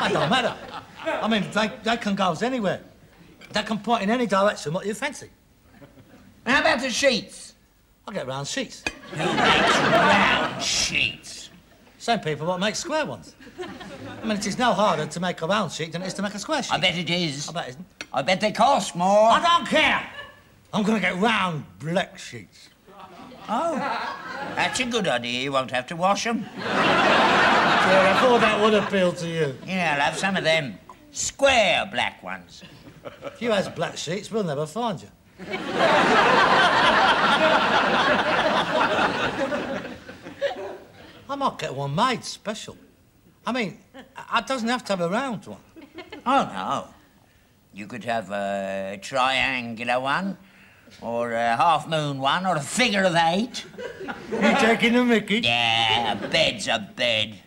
That don't matter. I mean, they, they can go anywhere. They can point in any direction what you fancy. And how about the sheets? I get round sheets. Who makes round sheets? Same people what make square ones. I mean, it is no harder to make a round sheet than it is to make a square sheet. I bet it is. I bet it isn't. I bet they cost more. I don't care. I'm going to get round black sheets. Oh, that's a good idea. You won't have to wash them. Yeah, I thought that would appeal to you. Yeah, I'll have some of them. Square black ones. If you has black sheets, we'll never find you. I might get one made special. I mean, it doesn't have to have a round one. Oh, no. You could have a triangular one, or a half moon one, or a figure of eight. You taking a mickey? Yeah, a bed's a bed.